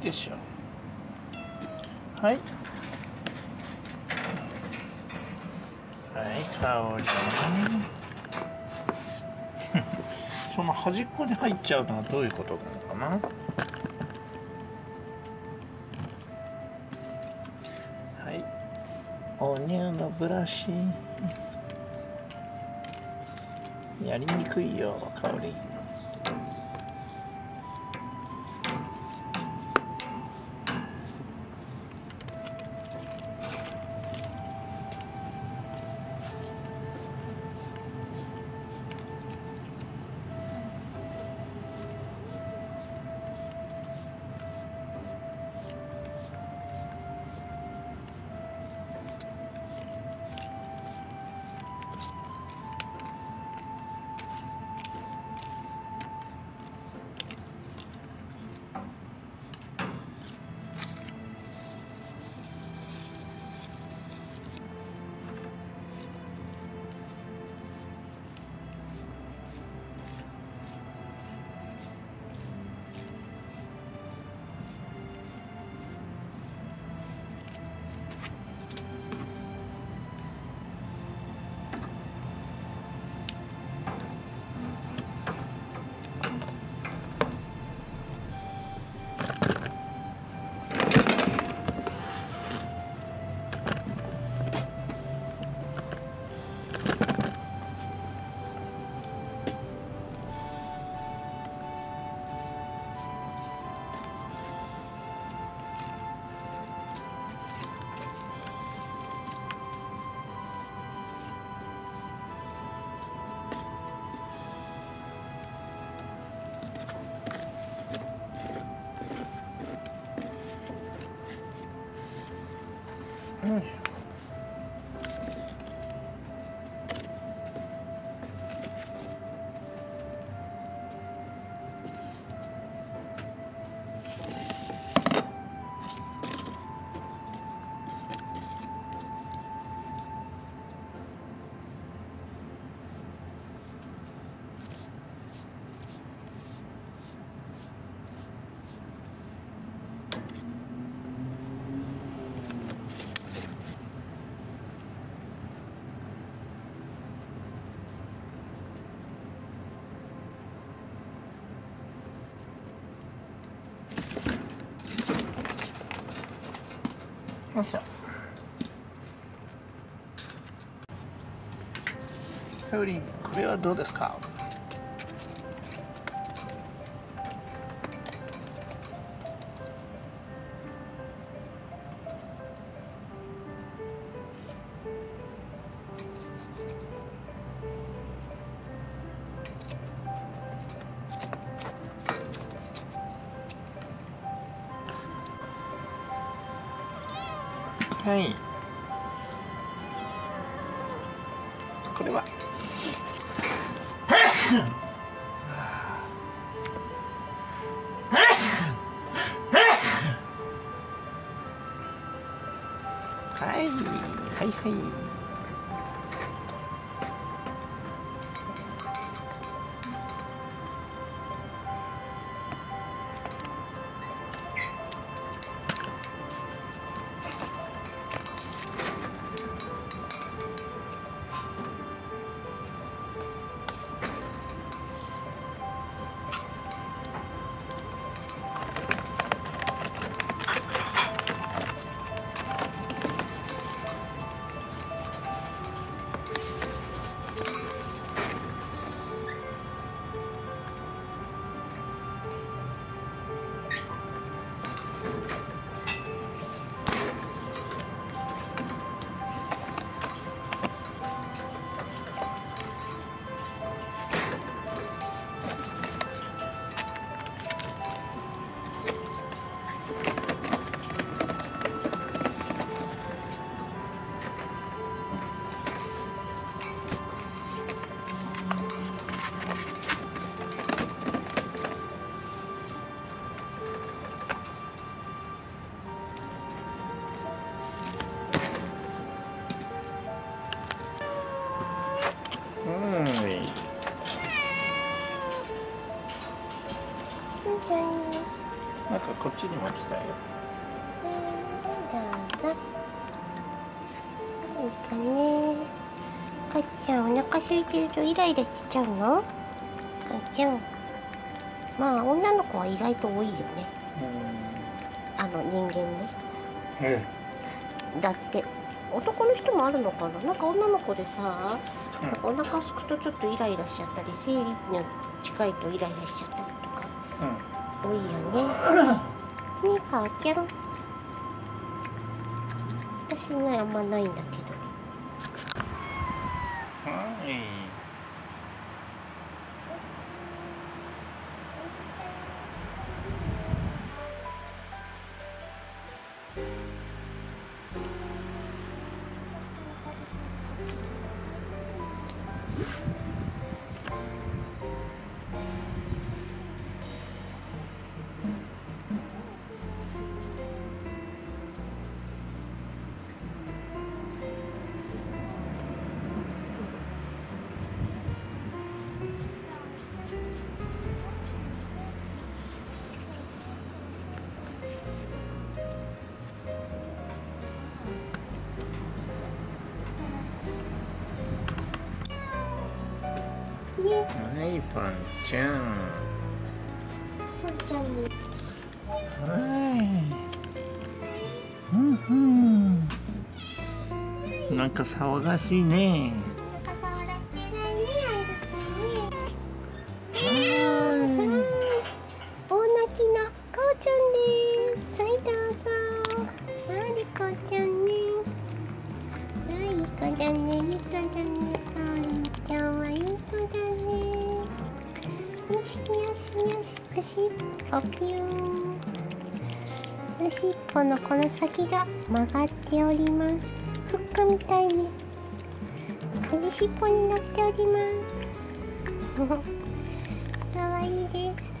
でしょ。はい。はい香り その端っこに入っちゃうのはどういうことなのかな？はい。お乳のブラシ。やりにくいよ香りよいしょ。カオリンこれはどうですか？はい。これは。はい。はいはいこっちにも来たよ。どうぞ何かねかっちゃんお腹空いてるとイライラしちゃうの？かっちゃんまあ女の子は意外と多いよね。あの人間ね。えだって男の人もあるのかな？なんか女の子でさなん。かお腹空くとちょっとイライラしちゃったり生理に近いとイライラしちゃったりとか。うん多いよね。ねえかおちゃん私ねあんまないんだけど。はい。はいパンちゃん。パンちゃんにはい。うんうん。なんか騒がしいね。尻尾っぽぴゅーのこの先が曲がっております。フックみたいに。影しっぽになっております。可愛いです。